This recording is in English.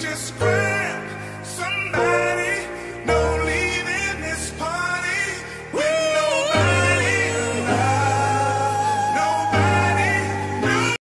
just scream.